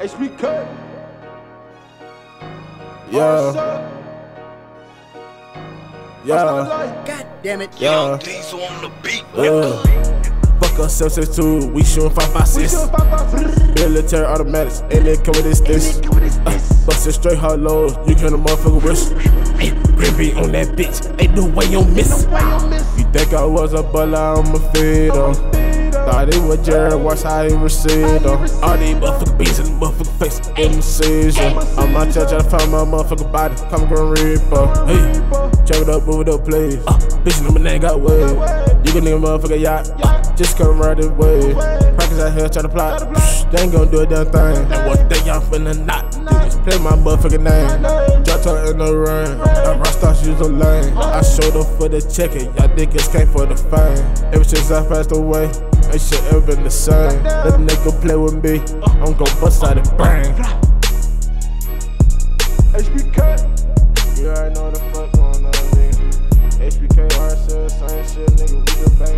HBK. Yeah. Yeah. God damn it. Yeah. Diesel on the beat. Uh, fuck us, 762, we shooting 556. Military automatics, and they come with this this. Uh, bustin' straight hard lows, you can a motherfucker wish. Hey, green beat on that bitch, ain't no way you miss. You think I was a baller, I'm a feeder. Thought it was Jared, watch how he received them. All these motherfucking beats in the motherfucking face, the season. I'm out here trying to find my motherfucking body, come Grim Reaper. Hey, check it up, move it up, please. Uh, bitch, my name got way. You can nigga motherfucker yacht, uh, just come right this way. Practice out here trying to plot, they ain't gonna do a damn thing. And one thing y'all finna not do is play my motherfucking name. Drop her in the rain, that rockstar she's a lane. I showed up for the check it, y'all niggas came for the fame. Ever since I passed away, ain't shit ever been the same. Let a nigga play with me, I'm gon' bust out and bang. HBK. You already know the fuck going on, nigga. HBK, RSL, same shit, nigga. We shit, shit,